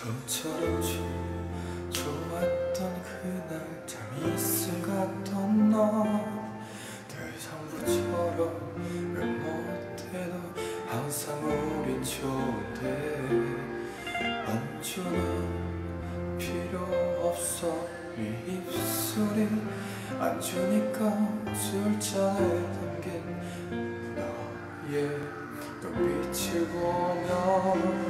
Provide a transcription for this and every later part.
저처럼 좀 좋았던 그날 참 있음 같던 너. 대상부처럼 왜 못해도 항상 우린 좋은데 안주는 필요 없어. 네 입술이 안 주니까 술잔에 담긴 너의 눈빛을 보면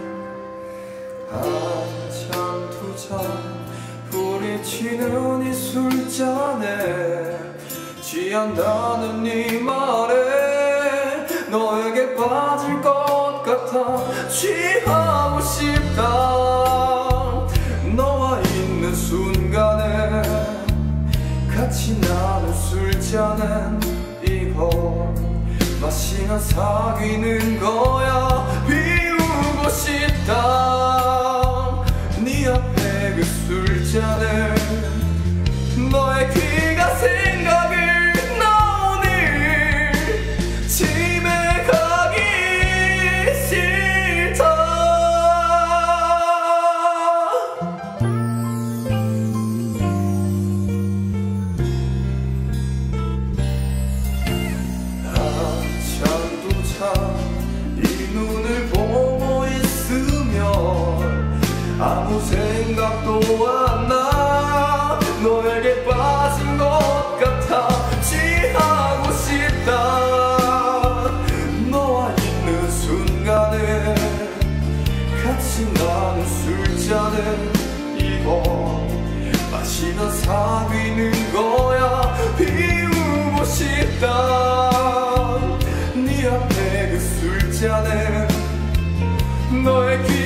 불이 튀는 이 술잔에 취한다는 네 말에 너에게 빠질 것 같아 취하고 싶다. 너와 있는 순간에 같이 나눈 술잔엔 이거 마시면 사귀는 거야. 비우고 싶다 술잔에 이거 마시면 사귀는 거야. 비우고 싶다. 네 앞에 그 술잔에 너의 귀